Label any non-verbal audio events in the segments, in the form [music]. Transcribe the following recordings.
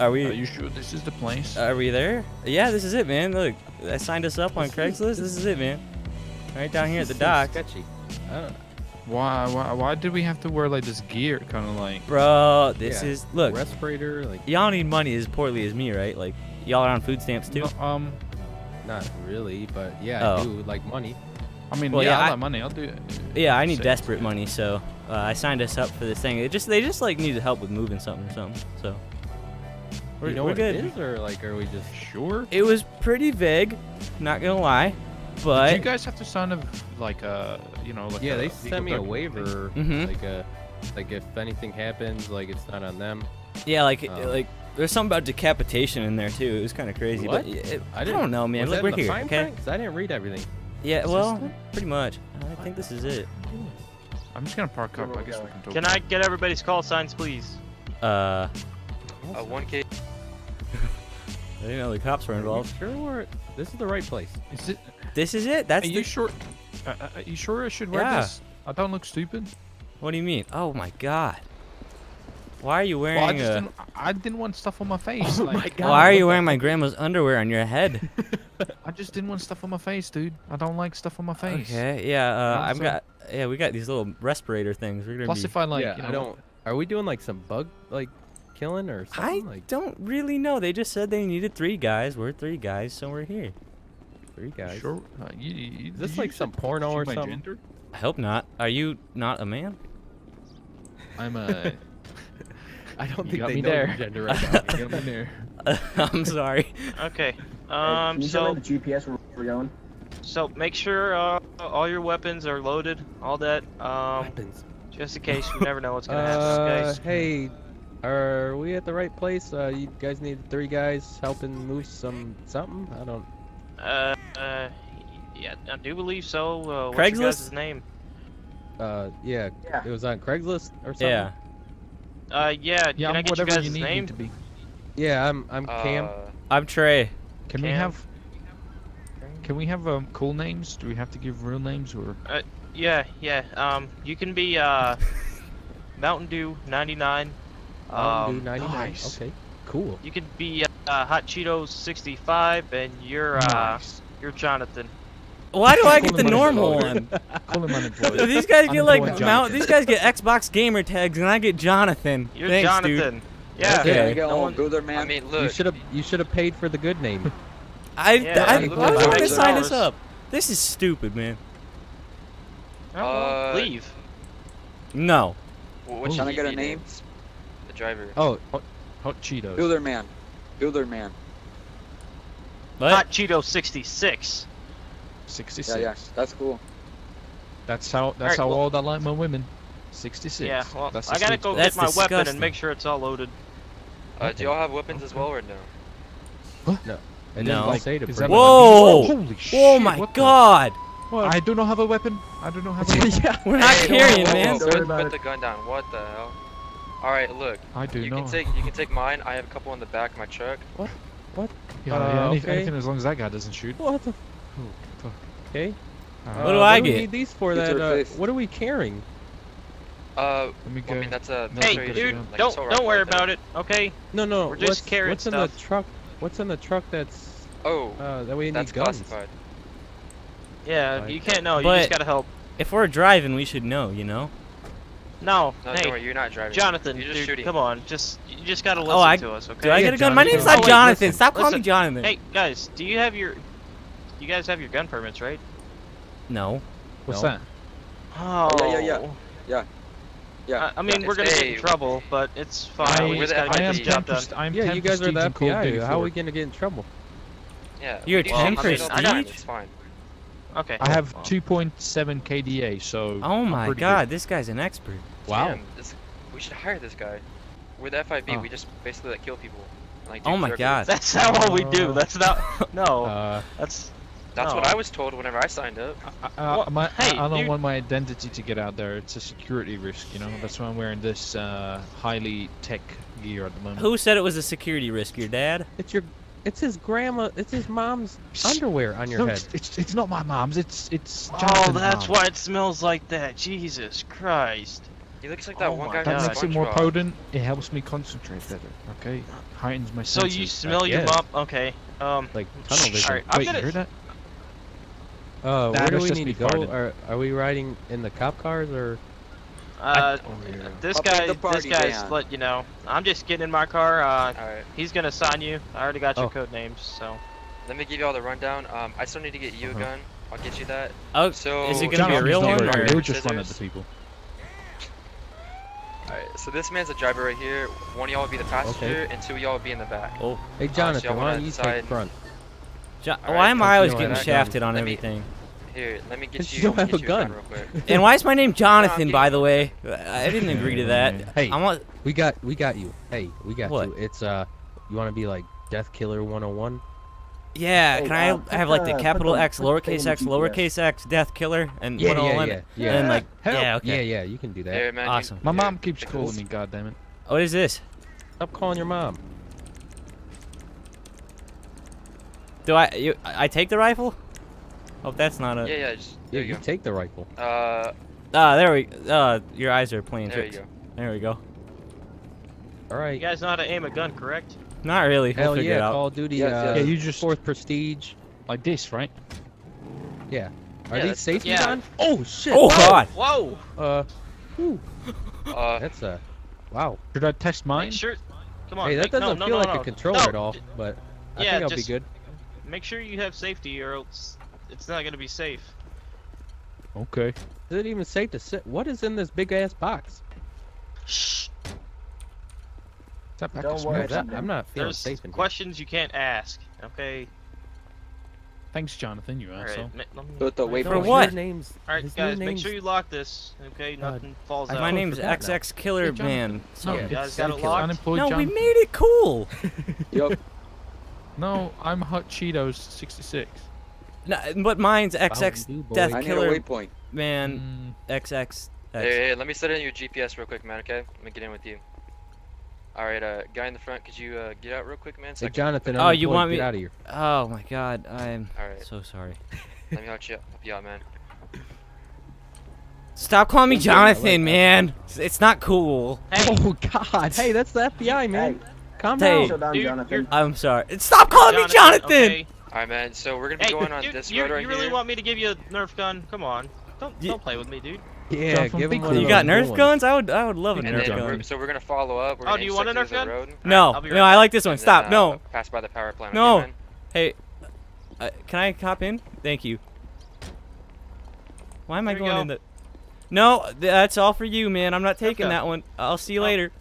Are we? Are you sure this is the place? Are we there? Yeah, this is it, man. Look, I signed us up on Craigslist. This is it, man. Right down here at the dock. Sketchy. I don't- Why, why, why did we have to wear like this gear? Kind of like. Bro, this Yeah. is look. respirator, like Y'all need money as poorly as me, right? Like y'all are on food stamps too. No, um, not really, but yeah, Oh. I do like money. I mean, Well, yeah, yeah, I I- money. I'll do it. Yeah, I need Same. desperate money, so uh, I signed us up for this thing. It just they just like needed help with moving something or something. So we're, you know we're what good. it is, or like, are we just? Sure. It was pretty vague, not gonna lie, Did but you guys have to sign a like a you know like Yeah, a they sent me a document? waiver, Mhm. like a, like if anything happens, like it's not on them. yeah, like Um, like there's something about decapitation in there too. It was kind of crazy, What? but it, I I, didn't- don't know, man. Look, we're here, okay? I didn't read everything. Yeah, well, pretty much. I think this is it. I'm just gonna park up. I guess we can talk. Can I get everybody's call signs, please? Uh, Uh, 1K. I didn't know the cops were Are you involved. sure we're? This is the right place. Is it? This is it. That's Are the. you sure? Uh, uh, are you sure I should wear Yeah. this? I don't look stupid. What do you mean? Oh my god. Why are you wearing Well, I just a? didn't. I didn't want stuff on my face. [laughs] Oh like, my God. Why are you wearing my grandma's underwear on your head? [laughs] I just didn't want stuff on my face, dude. I don't like stuff on my face. Okay, yeah, uh, I'm I've sorry. got, yeah, we got these little respirator things. We're gonna Plus, be. if I like, yeah, you know, I don't. Are we doing like some bug like killing or I something? like don't really know. They just said they needed three guys. We're three guys, so we're here. three guys. Sure. Uh, you, you, Is this did like some porno or something? gender? I hope not. Are you not a man? I'm a. [laughs] I don't You think got they me know there. your gender right now. Get me there. [laughs] I'm sorry. Okay. Hey, Um. can you tell So me the GPS where we're going? so make sure uh, all your weapons are loaded. All that. Um. Weapons. Just in case you never know what's gonna happen. Uh, Okay. hey, are we at the right place? Uh, you guys need three guys helping move some something? I don't. Uh. uh yeah, I do believe so. Uh, what's your guys' name? Uh, yeah, Yeah. it was on Craigslist or something. Yeah. Uh. Yeah. Yeah, can I I'm get your whatever guys' you need name? to be. Yeah, I'm I'm Cam. Uh, I'm Trey. Can we have? Can we have um, cool names? Do we have to give real names or? Uh, Yeah. Yeah. Um. You can be uh. [laughs] Mountain Dew 99. Mountain Um, Dew 99. nice. Okay, cool. You could be uh, Hot Cheetos 65, and you're uh, Nice. you're Jonathan. Why do I get the normal one? [laughs] Call him unemployed. [laughs] these guys get like mount. These guys get Xbox gamer tags, and I get Jonathan. You're Thanks, Jonathan. Yeah. Okay. There you go. No one- Go there, man. I mean, You should have you should have paid for the good name. [laughs] I, Yeah, I, look why would I sign this up? This is stupid, man. Oh, Uh, leave. No. wh- what Can you I get a name? Names? The driver. Oh, Hot Cheetos. Builder man. Builder man. But Hot Cheeto 66. 66. Yeah, yeah. That's cool. That's how. That's Alright, how well- old I like my women. 66. Yeah. Well, That's I gotta go get That's my weapon and make sure it's all loaded. Uh, do y'all have weapons as well or no? it didn't No. like, say to Is bring that one. Whoa! Holy shit! oh my what the- God! I do not have a weapon. I do not know have a [laughs] weapon. yeah. We're not Hey, carrying, whoa, whoa, man. Don't Put, put the gun down. What the hell? All right, look. I do you not. can take you can take mine. I have a couple in the back of my truck. What? What? Yeah, Uh, yeah anything, okay. anything as long as that guy doesn't shoot. What the? Okay. Uh, What do I do we need these for Get that? your Uh, what are we carrying? Uh, Let me I go. mean that's a Hey, dude, like, don't don't rifle worry right about it. Okay. No, no. We're just what's, carrying what's in the truck? What's in the truck that's Oh, uh, that we that's need guns? classified. Yeah. Right. You can't know. You just gotta help. If we're driving, we should know, you know? No. No, hey, worry, you're not driving. Jonathan, you're just dude, shooting. come on. Just you just gotta oh, listen Oh, I- to us, okay? Do I Yeah, get a gun? My Jonathan. name's Oh, not wait, Jonathan. listen, Stop calling me. Jonathan. Hey guys, do you have your you guys have your gun permits, right? No. What's No. that? Oh. yeah, yeah, yeah. Yeah. I, I mean, Yeah. we're gonna get in trouble, but it's fine. we we're just gotta I get am this job done. I'm Yeah, you guys are Tempest the in Code FBI. How are we gonna get in trouble? Yeah. You're we do Well, things I mean, all the I got- time, It's fine. Okay. I have 2.7 KDA, so. Oh I'm my pretty God, this guy's an expert. Wow. Damn, this, we should hire this guy. We're the FIB. Oh. We just basically like kill people. and, Like, Oh my drug God. That's not what we do. Uh, That's not. No. [laughs] Uh, that's. That's what. I was told whenever I signed up. I, I, Well, my, hey, I don't dude. want my identity to get out there. It's a security risk, you know. That's why I'm wearing this uh, highly tech gear at the moment. Who said it was a security risk? Your dad? It's your. It's his grandma. It's his mom's underwear on your no, head. It's, it's it's not my mom's. It's it's. Oh, that's mom. why it smells like that. Jesus Christ. He looks like that Oh one guy That makes it more potent. It helps me concentrate better. Okay, heightens my senses. So you smell your yeah. mop? Okay. Um. Like tunnel vision. Alright, I'm Wait, gonna. you heard that? Uh, Nah, where do we need to go? Are, are we riding in the cop cars or? Uh, this guy, this guy's van. let you know. I'm just getting in my car. Uh, Alright, he's gonna sign you. I already got your Oh. code names, so. let me give you all the rundown. Um, I still need to get you a Uh-huh. gun. I'll get you that. Oh, So is it gonna be a real one? gonna- Or? He'll just run at the people. Alright, so this man's a driver right here. One of y'all will be the passenger, and two of y'all will be in the back. Oh, Hey Jonathan, y'all why don't you decide- take front? Jo- Alright, why am I always getting have gun. shafted on Let me- everything? Here, let me [laughs] get you. you don't have a you gun. real quick. And why is my name Jonathan, by the way? I didn't agree to that. Hey. I want. We got we got you. Hey, we got What? you. It's uh, you want to be like Death Killer 101? Yeah, Hey, can uh, I have like the the- capital X, lowercase x, lowercase x, death killer, and Yeah, put all yeah, in yeah, it? yeah. And like, Help. yeah, okay. Yeah, yeah, you can do that. Here, man. Awesome. My here, mom keeps calling me. God damn it. What is this? Stop calling your mom. Do I you, I take the rifle? Hope that's not a. Yeah, yeah. Just, Yeah, you you take the rifle. Uh, Ah, there we. Uh, your eyes are playing there you tricks. go. There we go. All right. You guys know how to aim a gun, correct? Not really. We'll Hell it yeah, out. Call of Duty. Yes, uh, yes. Yeah, you just fourth prestige. like this, right? Yeah. Are Yeah, these that's- safety yeah. on? Oh shit. Oh God! Whoa! Uh, whew, Uh, that's uh, wow. Should I test mine? Make sure. Come on. Hey, that make, doesn't no, feel no, like no. a controller No, at all, but I yeah, think I'll just- be good. Make sure you have safety, or else it's not gonna be safe. Okay. Is it even safe to sit? What is in this big ass box? Shh. Is that back Don't of worry. That. I'm not feeling There's safe in here. questions you can't ask. Okay. Thanks, Jonathan, you All asshole. right. ma- me- Put the wait, waypoint. For his what? name's, All right, guys, new make sure you lock this. Okay, God. nothing falls I out. My totally name's forgot now. XX Killer Hey, Man. No, So you guys it's got it Unemployed locked? Unemployed no, we made it cool. [laughs] Yup. No, I'm Hot Cheetos 66. no, but mine's XX do. Death I need a Killer waypoint. Man Mm, XX. hey, hey, let me set in your GPS real quick, man. Okay, let me get in with you. All right, uh, guy in the front, could you uh, get out real quick, man? So Hey Jonathan, Oh, you want me- get out of here. Oh my God, I'm All right, so sorry. let me help you, help you out, man. Stop calling me Okay, like Jonathan, man. It's- It's not cool. Hey, Oh God! Hey, that's the FBI, man. Hey, Calm Hey. down. chill down, Dude, Jonathan. I'm sorry. Stop calling me Jonathan. okay? All right, man. So we're gonna be Hey, going on dude, this road right you really here. want me to give you a Nerf gun? Come on. Don't don't play with me, dude. Yeah, give be him cool. one You got Nerf ones. guns? I would. I would love a Nerf then gun. we're, so we're gonna follow up. We're Oh, do you want a Nerf gun? road, No, I'll no, right I like this one. and then, Stop. uh, No. Pass by the power plant. No. Okay. Hey, uh, can I hop in? Thank you. Why am I There you going go. in the? No, that's all for you, man. I'm not taking that one. I'll see you Oh. later.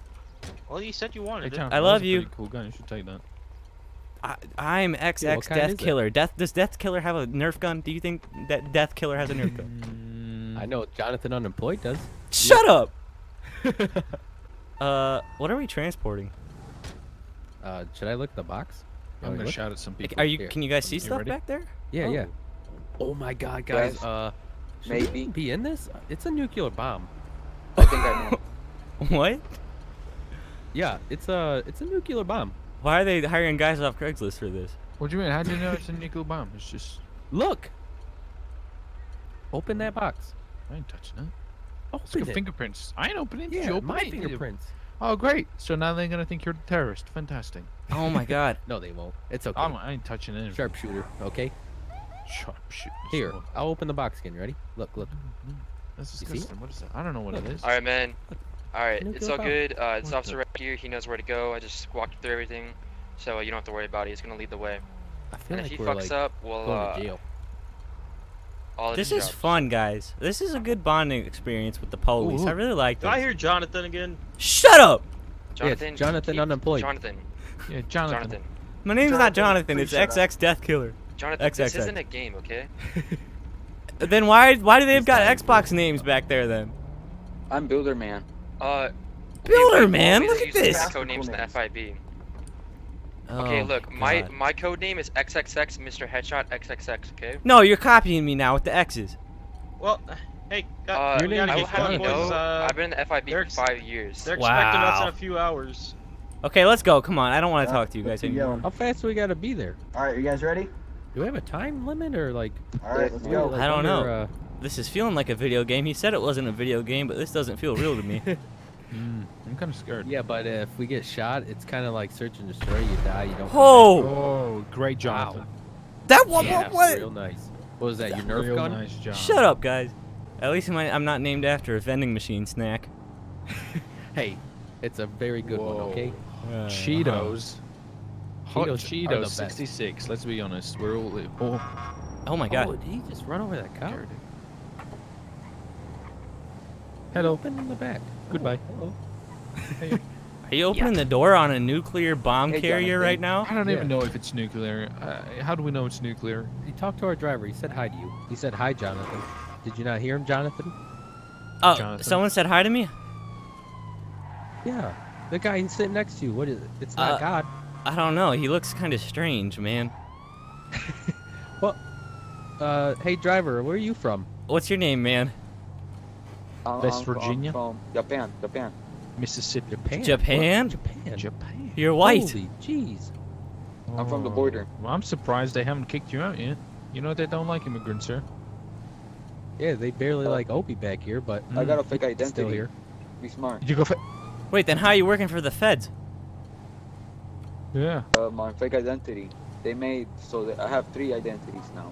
Well, you said you Hey, wanted it. I love you. Cool gun. You should take that. I, I'm XX what kind is Death it? Killer. Death does Death Killer have a Nerf gun? Do you think that Death Killer has a Nerf gun? [laughs] I know Jonathan unemployed does. Shut up. [laughs] uh, what are we transporting? Uh, should I look at the box? I'm Oh, gonna look. shout at some people. Are you? Here. Can you guys see You stuff ready? back there? Yeah, yeah. Oh my God, guys. Yes. Uh, should we Maybe. be in this? It's a nuclear bomb. I think I know. [laughs] What? Yeah, it's a it's a nuclear bomb. Why are they hiring guys off Craigslist for this? What do you mean? How do you know it's a nuclear bomb? It's just. Look. Open that box. I ain't touching it. It's Open got it. fingerprints. I ain't opening it. Yeah, you open my it. fingerprints. Oh, great. So now they're gonna think you're a terrorist. Fantastic. Oh my [laughs] God. No, they won't. It's okay. I'm, I ain't touching it. Sharpshooter. Okay. Sharp shit. Here, I'll open the box again. Ready? Look, look. That's You see? disgusting. What is that? I don't know what it Look. is. All right, man. All right, Nuclear it's all good. Uh, it's officer the- right here, he knows where to go. I just walked through everything, so you don't have to worry about it. He's gonna lead the way. I feel And if like he we're fucks like up, we'll going uh, to jail. All This is job. fun, guys. This is a good bonding experience with the police. Ooh, I really like Did I hear Jonathan again? Shut up! Jonathan, Jonathan keep- unemployed. Jonathan, Yeah, Jonathan. Jonathan, My name's not Jonathan, Jonathan. It's please shut up. XX Death Killer. Jonathan. This isn't a game, okay? [laughs] Then why why do they have got not Xbox names back there then? I'm Builder Man. Uh, Builder we man, look at this. Code names in the FIB. Okay, Oh, look, my God. my code name is XXX Mr. Headshot XXX. Okay. No, you're copying me now with the X's. Well, hey, Uh, got, we Your gotta I name will get is have you know, Uh, I've been in the FIB for five years. they're expecting us in a few hours. Okay, let's go. Come on. I don't want to Yeah, talk to you guys anymore. yelling. How fast do we gotta be there? All right, you guys ready? Do we have a time limit or like? All right, let's go. like I don't under, know. Uh, This is feeling like a video game. He said it wasn't a video game, but this doesn't feel real to me. [laughs] Mm, I'm kind of scared. Yeah, but if we get shot, it's kind of like search and destroy. You die, you don't. come Oh, Oh, great job. Wow. that back. one. yeah, what? what? real nice. What was that? Your Nerf Real gun? nice job. Shut up, guys. At least my, I'm not named after a vending machine snack. [laughs] Hey, it's a very good one. Okay. Uh, Cheetos. Hot Cheetos are the Cheetos, best. 66. Let's be honest. We're all. Oh, Oh my god. Oh, did he just run over that car? hello. Open in the back. Goodbye. Hello. [laughs] Are you opening the door on a nuclear bomb Hey, carrier Jonathan. right now? I don't Yeah. even know if it's nuclear. Uh, how do we know it's nuclear? He talked to our driver. He said hi to you. He said hi, Jonathan. Did you not hear him, Jonathan? Oh, Jonathan. someone said hi to me. Yeah. The guy who's sitting next to you. What is it? It's not Uh, God. I don't know. He looks kind of strange, man. [laughs] Uh, hey driver, where are you from? What's your name, man? I'm, West I'm from- Virginia? From Japan, Japan. Mississippi. Japan. Japan? Japan. Japan. You're white. Holy jeez. I'm from the Oh. border. Well, I'm surprised they haven't kicked you out yet. You know they don't like immigrants, sir. Yeah, they barely like Opie back here, but I got a Mm. fake identity. still here. Be smart. You go. Wait, then how are you working for the feds? yeah. Uh, my fake identity. They made so that I have three identities now.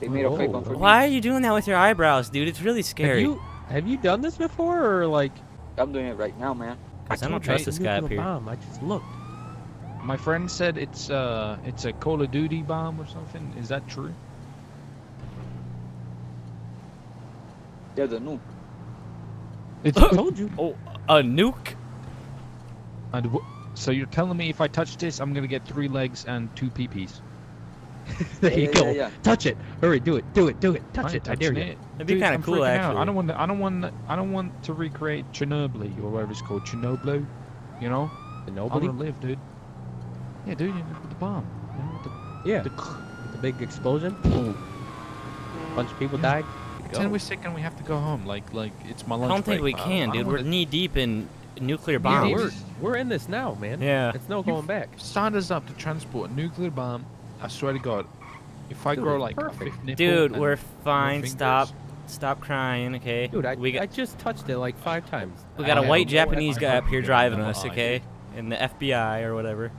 They made a fake one for Why me. are you doing that with your eyebrows, dude? It's really Have scary. you have you done this before, or like? I'm doing it right now, man. 'Cause I don't trust this guy up here. Bomb. I just looked. My friend said it's uh it's a Call of Duty bomb or something. Is that true? Yeah, the nuke. It's [laughs] I told you. Oh, a nuke? and w- so you're telling me if I touch this, I'm gonna get three legs and two peepees. [laughs] there Yeah, you yeah, go. yeah, yeah. Touch it. Hurry, do it. Do it. Do it. Touch I it. I dare touching you. it. That'd be kinda I'm cool, freaking out. actually. I don't want. I don't want. I don't want to recreate Chernobyl or whatever it's called. Chernobyl. You know. I Nobody. want to live, dude. Yeah, dude. You know, with the bomb. You know, with Yeah. the, the The big explosion. Bunch of people Yeah. died. Ten we're sick and we have to go home. Like, like it's my I don't think we can, dude. We're wanna- knee deep in nuclear Yeah, bombs. we're we're in this now, man. Yeah. It's no going back. Signed us up to transport a nuclear bomb. I swear to God, if I Dude, grow like a perfect. fifth nipple Dude, we're fine. Stop. Stop crying, okay? Dude, I, we got I just touched it like five times. we got a I white Japanese guy up here driving have us, idea. okay? In the FBI or whatever.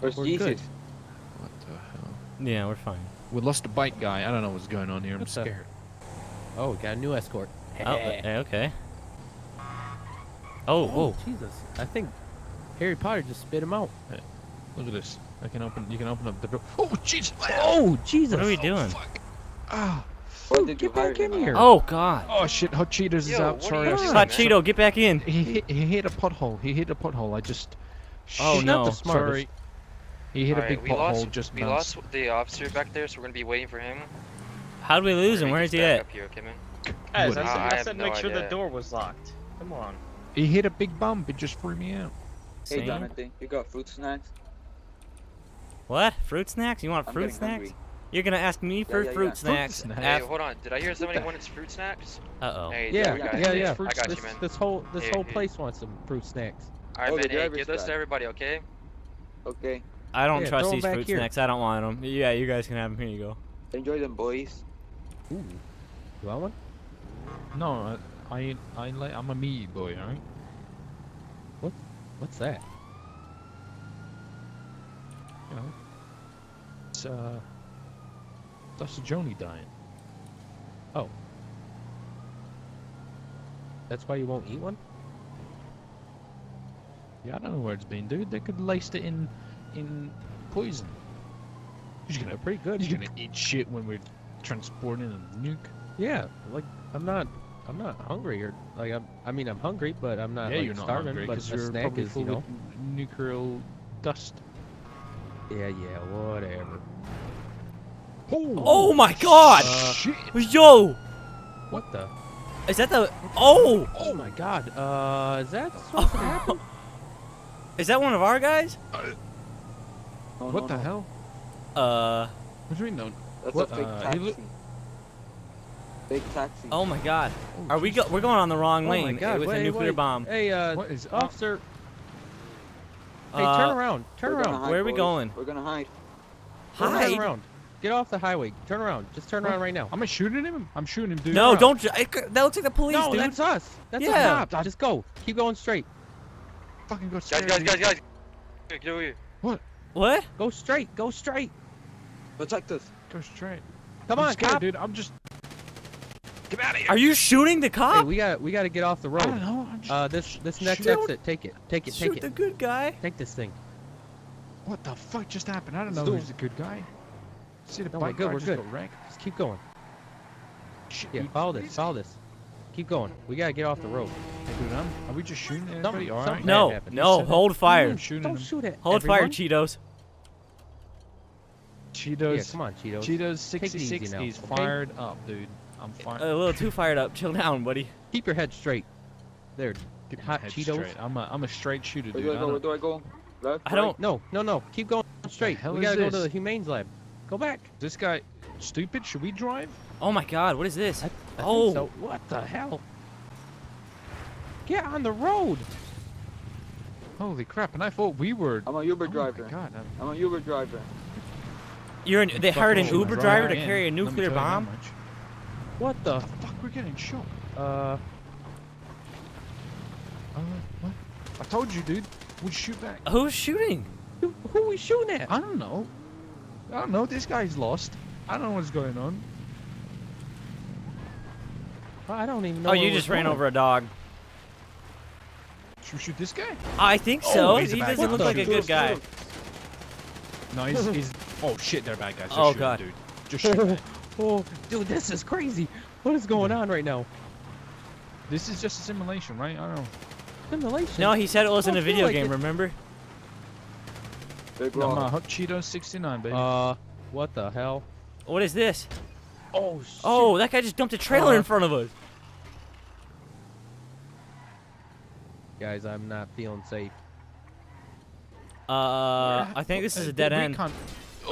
Where's We're Jesus? good. What the hell? Yeah, we're fine. We lost a bike guy. I don't know what's going on here. I'm What's up? scared. Oh, we got a new escort. Oh, uh, okay. Oh, whoa. Jesus. I think Harry Potter just spit him out. Look at this. I can open. You can open up the door. Oh, jeez. Oh, Jesus. What are we doing? Fuck. Ah. Why Dude, did get back in here. Oh, God. Oh shit. Hot Cheetos is out. what are Sorry. you I'm doing, so- Hot? Cheeto, get back in. He hit, he hit a pothole. He hit a pothole. I just. Oh, Shit. no. Not the smartest. Sorry. He hit a big we pothole lost, just we now. lost the officer back there, so we're gonna be waiting for him. How'd we lose him? gonna Where get is he at? Here, okay. Guys, I said, I I said no make sure the door was locked. Come on. He hit a big bump. It just threw me out. Hey, Same? Jonathan, you got fruit snacks? What? Fruit snacks? You want I'm fruit snacks? hungry. You're gonna ask me for yeah, yeah. fruit Fruit snacks? snacks. Hey, hold on. Did I hear somebody the- wanted fruit snacks? Uh-oh. Hey, Yeah, there we yeah, got yeah, it. yeah. I got this, you, man. this whole this Here, whole here. place wants some fruit snacks. All right, Oh, the man. Hey, give those to everybody, okay? Okay. I don't Yeah, trust these fruit here. snacks. I don't want them. Yeah, you guys can have them. Here you go. Enjoy them, boys. Ooh. You want one? No, I, I, I like. I'm a meat boy, alright. What's that? You know. It's uh. That's the Joni diet. Oh. That's why you won't eat one? Yeah, I don't know where it's been, dude. They could laced it in, in poison. You're gonna, pretty good. you're gonna eat shit when we're transporting a nuke. Yeah, like I'm not I'm not hungry or like I'm I mean I'm hungry, but I'm not yeah, like you're not starving. hungry but because you're snack probably is full you know. with nuclear dust. Yeah, yeah, whatever. Oh my god! Uh, shit! Yo! What the? Is that the... Oh! Oh my God! Uh, is that supposed [laughs] to happen? Is that one of our guys? No, what no, the no. hell? Uh... What do you mean no? That's What? a big Uh, taxi. look- Fake taxi. Oh my god. Oh, Are we go- we're going on the wrong lane. Oh my lane God! with wait, a nuclear wait. bomb. Hey, uh, What is officer. Hey, Uh, turn around! Turn around! hide, Where are we boys. going? We're gonna hide. Hide? Turn around! get off the highway. Turn around. Just turn around right now. I'm I shooting at him? I'm shooting him, dude. No, don't. ju- it c- That looks like the police, no, dude. that's us. That's Yeah. the cops. Just go. Keep going straight. fucking go straight. guys, dude. guys, guys. Here, Get over here. What? Go straight. Go straight. Protect us. Go straight. Come I'm on, scared, cop. dude. I'm just. Get out of here. Are you shooting the Hey, cop? we got we got to get off the I don't road. know. Just... Uh, this this next Shoot. exit. Take it. Take it. Shoot Take the good guy. Take this thing. What the fuck just happened? I don't know Let's do who's the good guy. See the No, we're bike good, we're good. got wrecked? Just keep going. Shit, Yeah, follow this. Follow this. Keep going. We gotta get off the road. Hey, dude, I'm, are we just shooting at everybody? Something- All right. something No, happened. no, hold fire. I'm shooting Don't him. shoot it. Hold fire. Cheetos. Cheetos. Yeah, come on, Cheetos. Cheetos Take it 66. now, He's okay? fired up, dude. I'm A little too fired up. Chill down, buddy. Keep your head straight. There. Get my hot head Cheetos. straight. I'm a, I'm a straight shooter, Where dude. do I I go? Where don't- do I go? Left. I don't. No, no, no. Keep going straight. We gotta go to the Humane's lab. Go back. This guy stupid? Should we drive? Oh my God, what is this? I think Oh. so. What the hell? Get on the road. Holy crap! And I thought we were. I'm a Uber oh driver. My God, I'm I'm a Uber driver. You're an, they hired an Uber driver to carry a nuclear tell you bomb. Much. What the? The fuck, we're getting shot. Uh, Uh, what? I told you, dude. We'd shoot back. Who's shooting? who, who we shooting at? I don't know. I don't know. This guy's lost. I don't know what's going on. I don't even know. Oh, you just ran going. over a dog. Should we shoot this guy? I think Oh, so. he's a he doesn't guy. look like a good guy. No, he's, he's. Oh shit, they're bad guys. Just Oh, shoot God. him, dude. Just shoot. [laughs] him. Oh, dude, this is crazy. What is going on right now? This is just a simulation, right? I don't know. Simulation. No, he said it was in a video like game. it. Remember? Big I'm uh. Hot Cheetos 69, baby. Uh, what the hell? What is this? Oh, shit. Oh, that guy just dumped a trailer Uh, in front of us. guys, I'm not feeling safe. Uh, I think this is a dead we end.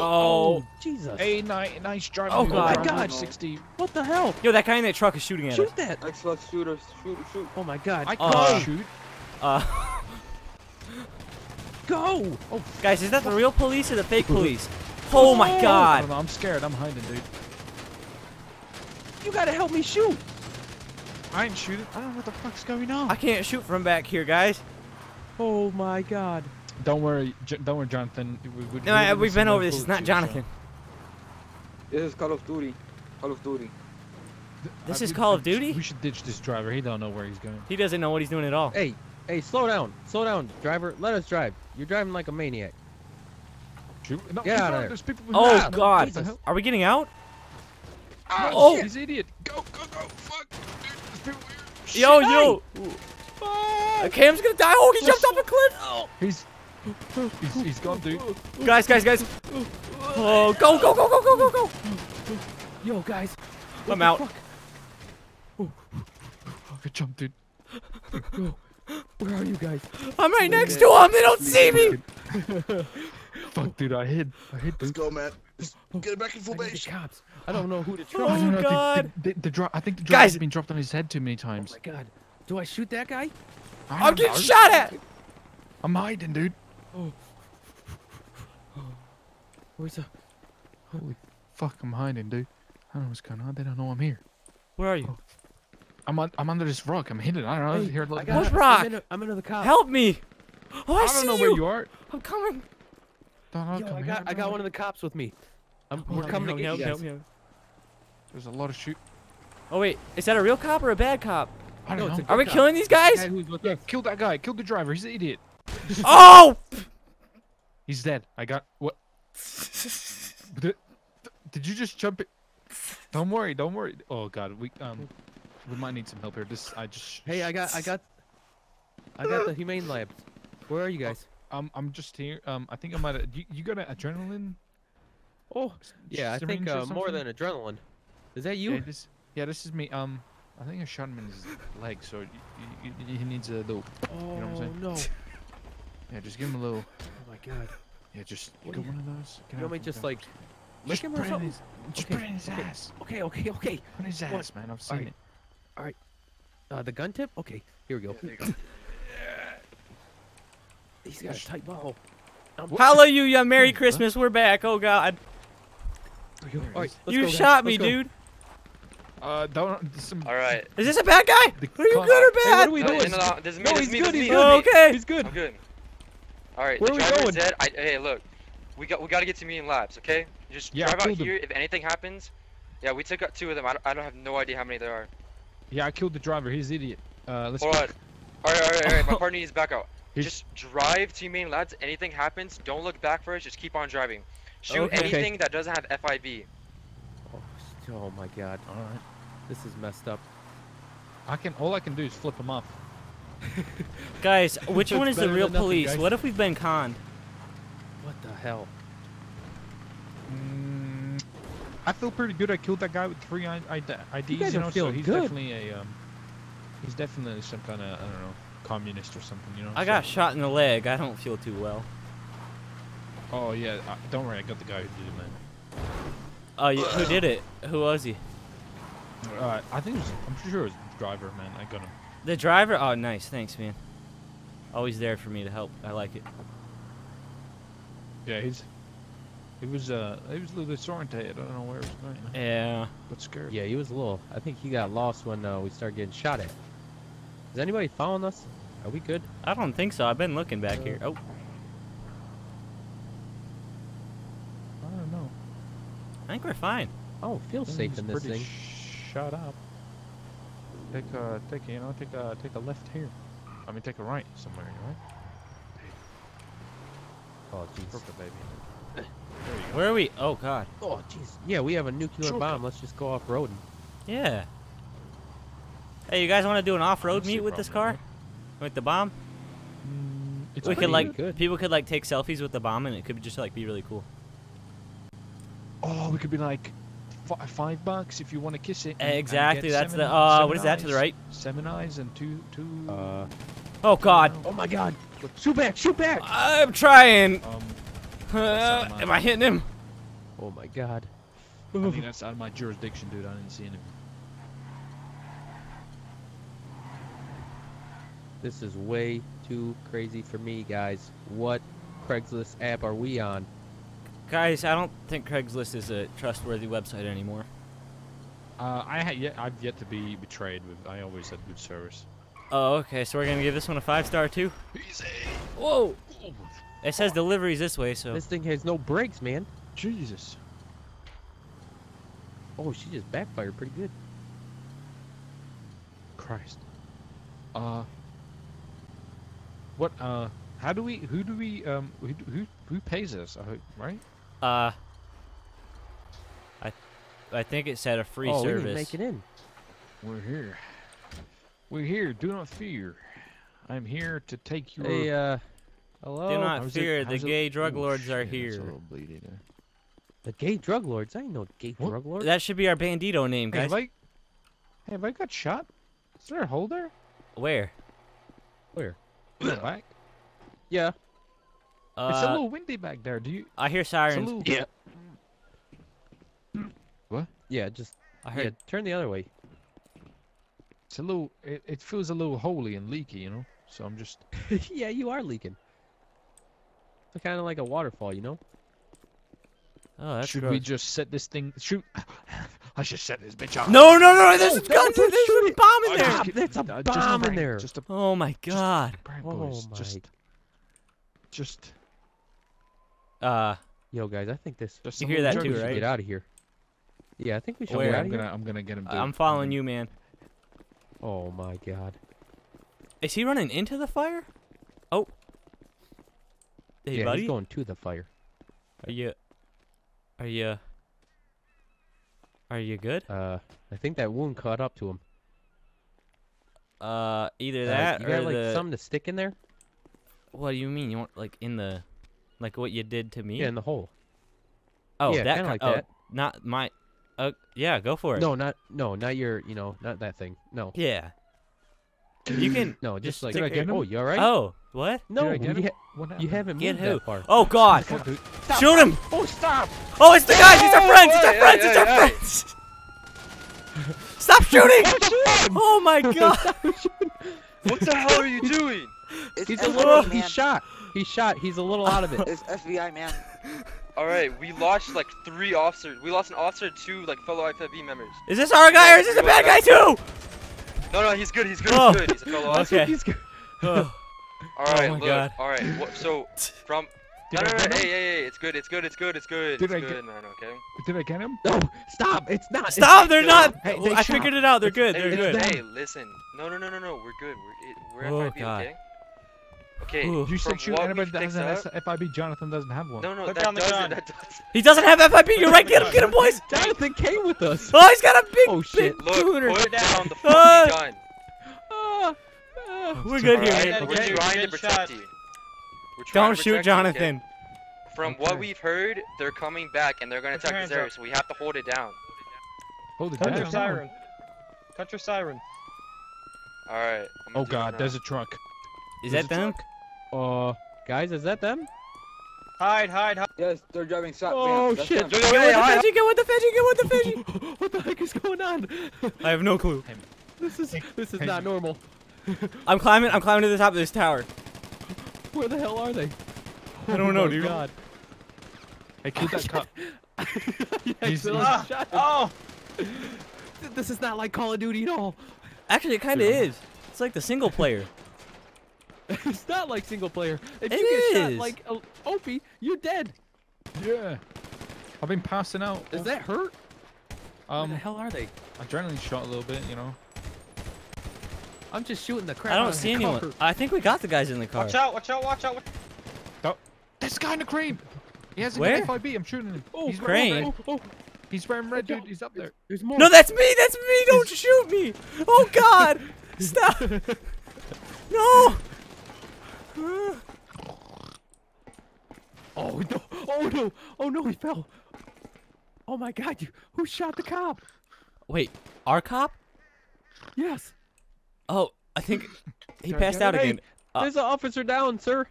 Can't- Oh, Jesus. Hey, nice, nice driving. Oh, God. Oh, my God. 60. What the hell? yo, that guy in that truck is shooting at us. Shoot that. Xbox shooters. Shoot, shoot. Oh my God. I Oh. can't shoot. Uh, [laughs] Go. Oh, guys, is that the real police or the fake police? [laughs] Oh my Oh. I God. don't know, I'm scared. I'm hiding, dude. you gotta help me shoot. I ain't shooting. I don't know what the fuck's going on. I can't shoot from back here, guys. Oh my God. Don't worry, J- don't worry, Jonathan. We, we, No, I- we've been over this. It's not Jonathan. This is Call of Duty. Call of Duty. This is Call of Duty? We should ditch this driver. He don't know where he's going. He doesn't know what he's doing at all. Hey, hey, slow down. Slow down, driver. Let us drive. You're driving like a maniac. Shoot. No, Get he's outta not. there. There's people Oh behind us. God. What? Are we getting out? Ah, Oh. shit, he's an idiot. Go, go, go. Fuck. Dude, there's people here. Yo, Shit. yo. Cam's gonna die. Oh, he jumped off a cliff. Oh. He's, he's, he's gone, dude. Guys, guys, guys. Oh, go, go, go, go, go, go, go. Yo, guys. I'm out. Oh, good jump, dude. Where are you guys? I'm right next to him. They don't see me. [laughs] Fuck, dude. I hid. I hid. Let's go, man. Let's oh. get back in I full the base. cops. I don't know who to Oh, trust. I don't know, the- God. The, the, the dro- I think the Guys. driver's been dropped on his head too many times. Oh times. my God. Do I shoot that guy? I I'm getting know. shot at. I'm hiding, dude. Oh where's the? Holy fuck, I'm hiding, dude. I don't know what's going on. They don't know I'm here. Where are you? Oh. I'm un- I'm under this rock. I'm hidden. I don't know. Hey, here, I look. got, What rock? I'm in, a, I'm in the cops. Help me. Oh, I, I see don't know you. where you are. I'm coming. Don't know. Yo, come I here, got, I got one of the cops with me. Um, I'm, Oh, we're help coming Help to me, get help you guys. help. There's a lot of shoot. Oh wait, is that a real cop or a bad cop? I don't it's know. Are we cop. killing these The guys? guy Yeah, kill that guy. Kill the driver. He's an idiot. Oh! He's dead. I got what? [laughs] did, did you just jump it? Don't worry. Don't worry. Oh god, we um, we might need some help here. This I just. Hey, I got, I got, I got the humane lab. Where are you guys? Um, I'm just here. Um, I think I might. You, you got an adrenaline? Oh, yeah, I think uh, more than adrenaline. Is that Yeah, you? this. Yeah, this is me. Um, I think I shot him in his leg, so y- y- y- he needs a little. Oh know what I'm saying? no! [laughs] Yeah, just give him a little. Oh my God! Yeah, just What get do you- one of those. Get You want me just there. like lick just him put or it in something? his, just Okay, in his okay. ass. Okay, okay, okay. Put it in his What? ass, man. I've seen Alright. it. Uh, the gun tip? Okay, here we go. [laughs] He's got a Sh- tight ball. Hallelujah, Merry Christmas. We're back. Oh God. Alright, let's you go, guys, shot me, dude. Uh, don't. Some, All right. Is this a bad guy? The Are you good or Hey, bad? what are we doing? no, no, this is. No, he's is me, good, he's good. this is me. okay. He's good. I'm good. All right, Where the are we driver's going? dead. I, hey, look, we got we got to get to me in labs, okay? Just Yeah, drive out killed him. here. If anything happens, yeah, we took out two of them. I don't, I don't have no idea how many there are. Yeah, I killed the driver. He's an idiot. Uh, let's Hold go. on. All right, all right, all right. My [laughs] partner needs back out. He's- Just drive to main labs. Anything happens, don't look back first. Just keep on driving. Shoot Okay. anything that doesn't have FIV. Oh, oh my god, All right. this is messed up. I can. All I can do is flip him off. [laughs] Guys, which one is the real than nothing, police? What if we've been conned? What the hell? Mm, I feel pretty good. I killed that guy with three I- I- IDs. You, guys are know, so he's good. definitely a um. He's definitely some kind of I don't know communist or something. You know. I so- got shot in the leg. I don't feel too well. Oh yeah. Uh, don't worry. I got the guy who did it, man. Oh, you, who did it? Who was he? Uh, I think it was. I'm pretty sure it was driver, man. I got him. The driver? Oh, nice. Thanks, man. Always there for me to help. I like it. Yeah, he's. He was uh. He was a little disorientated. I don't know where he was going. Yeah. Got scared. Yeah, he was a little. I think he got lost when uh, we started getting shot at. Is anybody following us? Are we good? I don't think so. I've been looking back here. Oh, I don't know. I think we're fine. Oh, don't feel safe in this pretty thing. Shut up. Take a take a, you know take a take a left here. I mean take a right somewhere, right? Oh jeez. Perfect, baby. Where are we? Oh, God. Oh jeez. Yeah, we have a nuclear Sure. bomb. Let's just go off roading. Yeah. Hey, you guys want to do an off-road meet a with this problem, car? With the bomb? Mm, it's we pretty could like good. people could like take selfies with the bomb, and it could just like be really cool. Oh, we could be like fi- five bucks if you want to kiss it. and- and exactly. get That's the. Uh, what is that to the right? Seven eyes and two two. Uh. Oh God. Oh my God. Shoot back! Shoot back! I'm trying. Um, Uh, am I hitting him? Oh my God. I mean that's out of my jurisdiction, dude. I didn't see anything. This is way too crazy for me, guys. What Craigslist app are we on? Guys, I don't think Craigslist is a trustworthy website anymore. Uh, I ha- yet I've yet to be betrayed. With I always had good service. Oh, okay. So we're gonna give this one a five star too. Easy. Whoa. It says deliveries this way, so. This thing has no brakes, man. Jesus. Oh, she just backfired pretty good. Christ. Uh. What? Uh. How do we? Who do we? Um. Who? Who, who pays us? Right? Uh. I, I think it said a free oh, we service. didn't make it in. We're here. We're here. Do not fear. I'm here to take your. Hey, uh, hello. Do not how's it- fear, the how's it- gay drug Oh, lords are shit, that's here. a little bleedy there. The gay drug lords. I ain't no gay What? drug lord. That should be our bandito name, guys. Hey, guys. have I? Hey, have I got shot? Is there a hole there? Where? Where? In the back? Yeah. It's a Uh, little windy back there. Do you? I hear sirens. little. Yeah. What? Yeah, just I yeah, heard. turn the other way. It's a little. It, it feels a little holy and leaky, you know. So I'm just. [laughs] yeah, you are leaking. It's kind of like a waterfall, you know? Oh, that's should gross. we just set this thing? Shoot! [laughs] I should set this bitch off. No, no, no! There's a No, gun. There's a bomb in there. just kid- that's a uh, bomb in there. Just a Oh my god. prank, Oh my. Just, just, Uh, Yo, guys, I think this. just. You hear that too, right? Get out of here. Yeah, I think we should Where? get out I'm of gonna, here. I'm gonna get him. I'm following you, man. Oh my god. Is he running into the fire? Oh. Hey, yeah, buddy. he's going to the fire. Are you? Are you? Are you good? Uh, I think that wound caught up to him. Uh, either Uh, that you or got like the. something to stick in there? What do you mean? You want like in the, like what you did to me? Yeah, in the hole. oh, yeah, that kinda like oh, that. Not my. Uh, yeah, go for it. No, not no, not your. You know, not that thing. No, Yeah. You can. [clears throat] no, just, Just like. stick it- Oh, you all right? Oh, what? no, Did I you, get him? ha- What you haven't Get moved who? that far. Oh God! Fuck, dude. Shoot him! Oh, stop! Oh, it's the guys! It's our friends! It's our friends! It's our hey, hey. friends! [laughs] Stop shooting! Oh my [laughs] God! What the hell are you doing? It's He's a little. man. He's shot. He's shot. He's a little out of it. [laughs] It's FBI, man. [laughs] All right, we lost like three officers. We lost an officer, and two like fellow FFB members. Is this our guy or is this a bad guy too? No, no, he's good. He's good. Oh. He's good. He's a fellow officer. [laughs] Okay. He's Oh, All right, oh my look. God. All right. What, so from. Did No, I no, no, hey, hey, hey, it's good, it's good, it's good, it's good, Did it's I good, get- man, okay? Did I get him? No, stop! It's not. it's Stop! They're not. Hey, Oh, they I shot. figured it out. They're good. They're hey, good. hey, listen. No, no, no, no, no, we're good, we're, it, we're Oh, FIB, God. okay? Okay, Ooh. You from said shoot anybody that picked has an up- S- FIB. Jonathan doesn't have one. No, no, Put that down the doesn't, gun. that doesn't. He doesn't have FIB. You're right. Get him. Get him, boys. Jonathan came with us. Oh, he's got a big, Oh, big shit. Look, tuner. put down the [laughs] fucking gun. Ah, ah. We're good here. Alright, we're yeah, you're trying to protect shot. you. We're trying Don't to shoot protect you, okay? Jonathan. From Okay. what we've heard, they're coming back and they're gonna Put attack this hands area, so we have to hold it down. Hold it Cut down. your siren. Cut your siren. Alright. I'm Oh god, there's a truck. Is There's that a them? Uh, guys, is that them? Hide, hide, hide. Yes, they're driving south. Oh, That's shit. them. Yo, yo, Get with the hi, Fiji. Get with the Fiji. Get with the Fiji. what the heck is going on? I have no clue. This is this is not normal. I'm climbing. I'm climbing to the top of this tower. Where the hell are they? I don't know, oh, dude. God. Hey, kill that [laughs] cop. [laughs] yeah, He's- Bill, Ah, shot oh! This is not like Call of Duty at all. Actually, it kind of is. It's like the single player. [laughs] it's not like single player. If It you get shot like uh, Opie, you're dead. Yeah. I've been passing out. Does that hurt? Where Um, the hell are they? adrenaline shot a little bit, you know. I'm just shooting the crap. I don't of see the anyone. car. I think we got the guys in the car. Watch out, watch out, watch out. watch- This guy in the crane. He has a Where? FIB. I'm shooting him. Oh, he's crane. Wearing red. Oh, oh, He's wearing red, dude. He's up there. there's more. No, that's me. That's me. Don't shoot me. Oh God. [laughs] Stop. [laughs] No. Oh no! Oh no! Oh no! He fell. Oh my God! You who shot the cop? Wait, our cop? Yes. Oh, I think [laughs] he passed out it? Hey, again. Uh, There's an officer down, sir.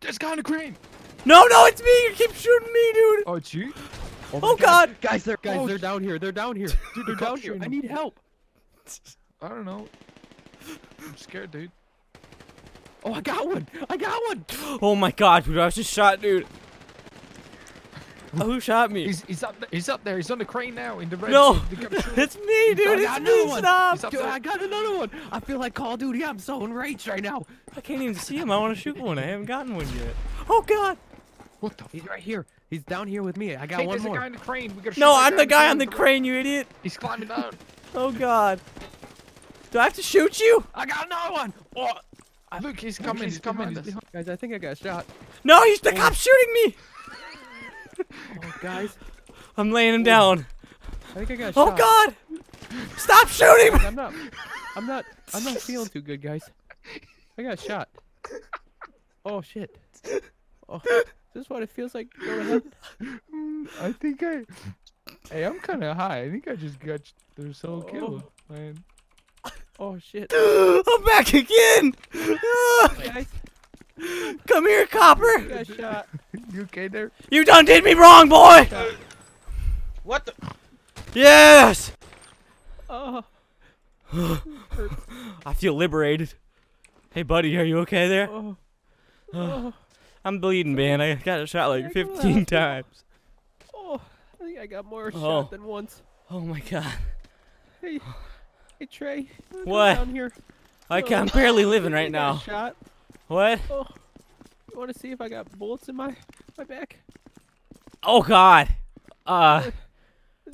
This guy in the crane. No, no, it's me. You keep shooting me, dude. Oh, it's you? my Oh God. Guys, they're guys, Oh, they're down here. They're down here. Dude, they're down here. I need help. [laughs] I don't know. I'm scared, dude. Oh, I got one. I got one. Oh my God, dude, I was just shot, dude. Oh, who shot me? He's he's up there. He's up there. He's on the crane now in the red. No, suit. They gotta shoot him. it's me, dude. I It's got another me. one. Stop. Dude. I got another one. I feel like Call of Duty. I'm so enraged right now. I can't even see him. I want to shoot one. I haven't gotten one yet. Oh God. What the? He's right here. He's down here with me. I got Hey, one there's a more. guy in the crane. We gotta No, I'm the guy on the crane, you idiot. He's climbing down. [laughs] Oh God. Do I have to shoot you? I got another one. Oh, Look, he's coming. He's coming. behind us. Guys, I think I got shot. No, he's the cop shooting me. [laughs] Oh, guys, I'm laying him down. I think I got Oh shot. Oh, God. Stop shooting me. I'm not. I'm not. I'm not feeling too good, guys. I got shot. Oh shit. Oh, is this is what it feels like? Go to heaven? Mm, I think I. Hey, I'm kind of high. I think I just got their soul killed, man. Oh shit. [gasps] I'm back again. Guys, [laughs] Come here, copper. I got shot. [laughs] You okay there? You done did me wrong, boy. What the? Yes. Oh. [sighs] I feel liberated. Hey, buddy, are you okay there? Oh. [sighs] Oh. I'm bleeding, man. I got shot like Yeah, go to the 15 times. Oh. I think I got more Oh. shot than once. Oh my God. Hey. [sighs] Oh. Hey Trey. What? Down here. I can, I'm barely living right now. Shot. What? Oh. You want to see if I got bullets in my my back? Oh God. Uh, Does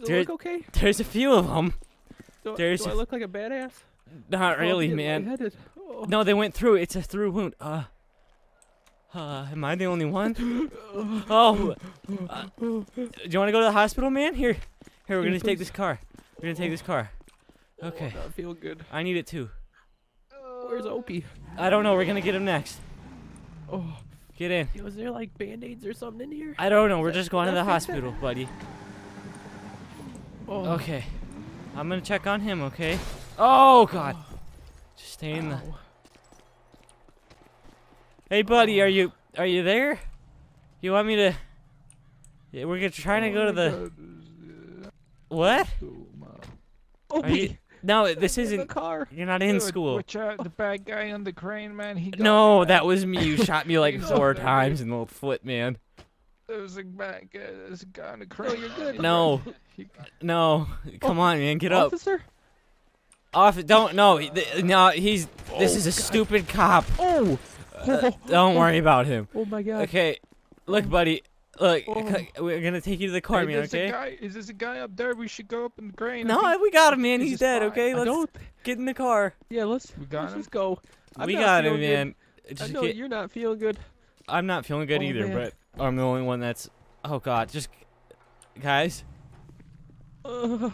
it There- look okay? there's a few of them. Do, there's do I look like a badass? Not Oh, really, man. Oh. No, they went through. It's a through wound. Uh, uh, am I the only one? [laughs] Oh, uh, do you want to go to the hospital, man? Here, here, we're gonna take this car. We're gonna take this car. Oh, okay, Oh, feel good. I need it too. Where's Opie? I don't know. We're gonna get him next. Oh, Get in. yo, was there like band-aids or something in here? I don't know. We're that- just going to the fix that? hospital, buddy. Oh, Okay, I'm gonna check on him. Okay. Oh God. Just stay in the. Hey, buddy, are oh. you are you there? You want me to? Yeah, we're gonna trying to go to oh the. What? Are Opie, you? No, this isn't. car. You're not in school. Watch out, the bad guy on the crane, man. He got No, me, that man. was me. You shot me like [laughs] four times in the foot, man. There's a man. There's a guy in the No, crane. you're good. No, [laughs] no. Come on, man, get up. Officer? Off. Don't. No. No. He's. This is a stupid cop. Oh! Uh, don't worry about him. Oh my god. Okay. Look, buddy. Look, Oh. [laughs] we're gonna take you to the car, Hey, man. Okay. a guy. Is this a guy up there? We should go up in the crane. No, think we got him, man. he's He's dead. spy. Okay, let's don't. get in the car. Yeah, let's. We got let's him? just go. I'm we got him, feeling good. man. I Just know get- you're not feeling good. I'm not feeling good Oh, either, man. but I'm the only one that's. Oh God, just guys. [laughs] Uh,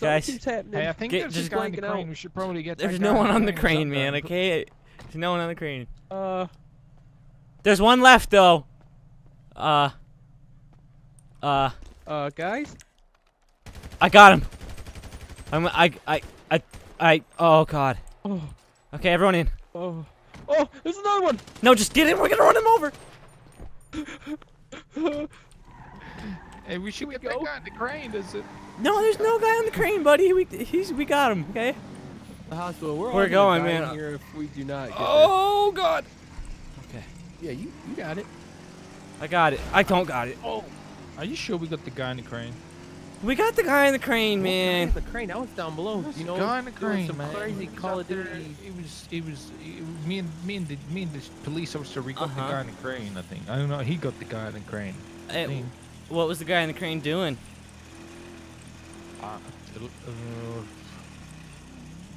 Guys. Hey, I think Get- there's just a guy in the blanking out. crane. We should probably get. There's no one on the crane crane, man. sometime. Okay. There's no one on the crane. Uh, There's one left though. Uh. Uh. uh, guys. I got him. I'm. I. I. I. I. Oh God. Oh, Okay, everyone in. oh, oh! There's another one. No, just get in. We're gonna run him over. [laughs] Hey, we should we get go? that guy in the crane. Does it? No, there's no guy on the crane, buddy. We. He's. We got him. Okay. The hospital. We're, all We're gonna man. Here if we do not. Get Oh God. Okay. Yeah, you, you got it. I got it. I don't got it. Oh. Are you sure we got the guy in the crane? We got the guy in the crane, man. The crane. I was down below. There's You a know, guy in the crane, some man. crazy He was Call up of there, Duty. It was. It was. It was me and me and the me and the police officer. We got Uh-huh. the guy in the crane. I think. I don't know. He got the guy in the crane. Hey, I mean, what was the guy in the crane doing? uh, uh,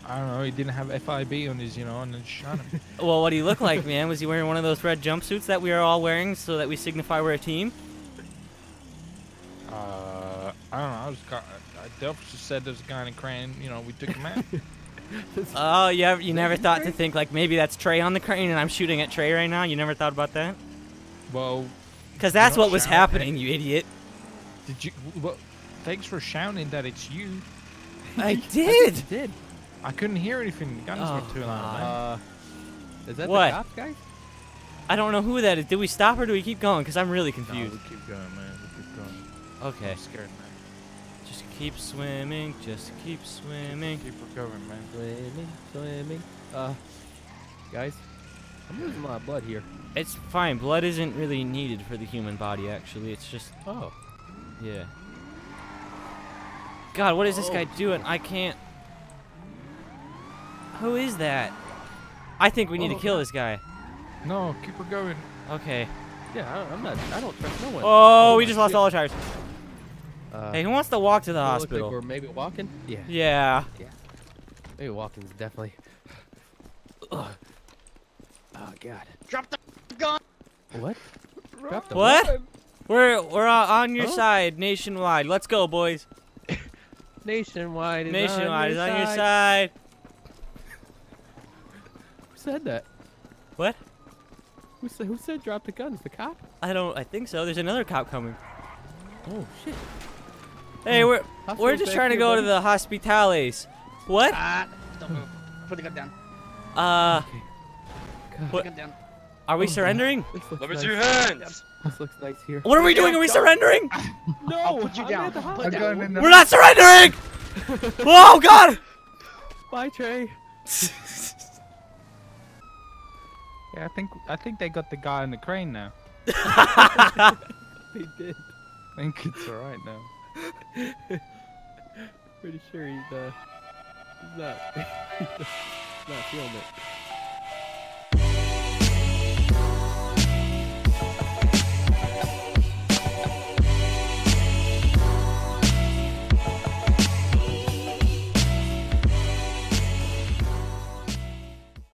I don't know. He didn't have FIB on his, you know, and then shot him. [laughs] Well, what did he look like, man? Was he wearing one of those red jumpsuits that we are all wearing so that we signify we're a team? Uh, I don't know. I was. Got, uh, the officer said there's a guy in the crane. You know, we took him out. [laughs] Oh, you ever, you never thought to think like maybe that's Trey on the crane and I'm shooting at Trey right now? You never thought about that? well, Because that's what was happening, you idiot. did you? Well, thanks for shouting that it's you. I [laughs] did. I did. I couldn't hear anything. The guns Oh, were too loud. Uh, is that What? the cops, guys? I don't know who that is. Did we stop or do we keep going? Because I'm really No, confused. we keep going, man. We keep going. Okay. I'm scared, man. Just keep swimming. Just keep swimming. Keep recovering, man. Swimming, swimming. Uh, guys, I'm losing a lot of blood here. It's fine. Blood isn't really needed for the human body, actually. It's just, Oh. yeah. God, what is this guy Oh. doing? I can't. Who is that? I think we need Oh, to kill this guy. No, keep her going. Okay. Yeah, I, I'm not. I don't trust no one. Oh, we my just lost all our tires. Uh, Hey, who wants to walk to the does it look like hospital? we're maybe walking. Yeah, Yeah. maybe walking's definitely. Ugh. Oh God. Drop the gun. What? Drop the What? We're we're uh, on your Huh? side nationwide. Let's go, boys. [laughs] Nationwide is Nationwide on is your on your side. side. Who said that? What? Who said? Who said drop the guns? The cop? I don't. I think so. There's another cop coming. Oh shit. Hey, we're we're just trying to here, go to the hospitales. What? Ah, don't move. Put the gun down. Uh, God, What? Gun down. are we Oh, surrendering? This Let me see your hands. This looks nice here. What are we doing? Are we surrendering? [laughs] No, I'll put you I'm down. Put A hospital. gun in the We're not surrendering! [laughs] Oh God! Bye, Trey. [laughs] Yeah, I think I think they got the guy in the crane now. They did. I think it's alright now. Pretty sure he's uh, not, [laughs] not feeling it.